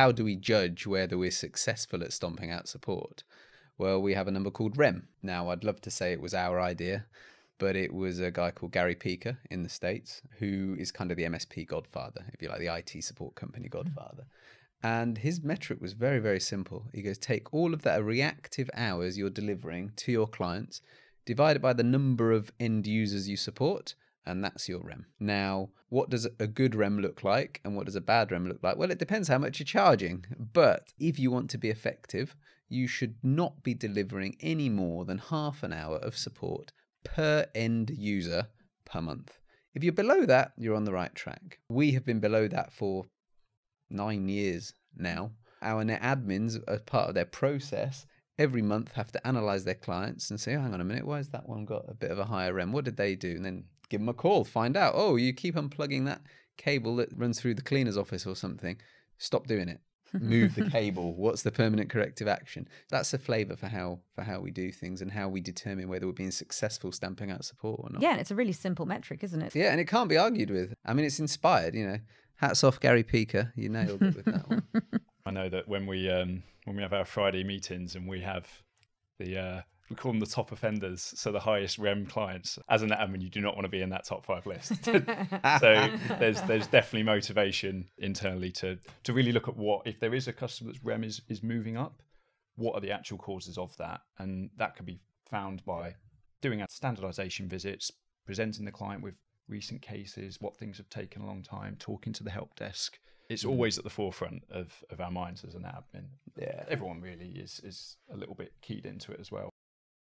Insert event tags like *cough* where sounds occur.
how do we judge whether we're successful at stomping out support? Well, we have a number called RHEM. Now, I'd love to say it was our idea, but it was a guy called Gary Pica in the States, who is kind of the MSP godfather, if you like, the IT support company hmm. godfather. And his metric was very, very simple. He goes, take all of that reactive hours you're delivering to your clients, divide it by the number of end users you support, and that's your RHEM. Now, what does a good RHEM look like and what does a bad RHEM look like? Well, it depends how much you're charging. But if you want to be effective, you should not be delivering any more than half an hour of support per end user per month. If you're below that, you're on the right track. We have been below that for nine years now. Our net admins, as part of their process, every month have to analyze their clients and say, oh, hang on a minute, why has that one got a bit of a higher RHEM? What did they do? And then give them a call, find out, oh, you keep unplugging that cable that runs through the cleaner's office or something. Stop doing it. Move the *laughs* cable. What's the permanent corrective action? That's a flavor for how for how we do things and how we determine whether we're being successful stamping out support or not. Yeah and it's a really simple metric isn't it? Yeah and it can't be argued with. I mean it's inspired you know. Hats off Gary Pica. You nailed it with that one *laughs* i know that when we um when we have our friday meetings and we have the uh we call them the top offenders, so the highest RHEM clients. As an admin, you do not want to be in that top five list. *laughs* so there's there's definitely motivation internally to to really look at what if there is a customer that's RHEM is is moving up, what are the actual causes of that, and that can be found by doing our standardization visits, presenting the client with recent cases, what things have taken a long time, talking to the help desk, it's mm. always at the forefront of, of our minds as an admin. Yeah, everyone really is is a little bit keyed into it as well.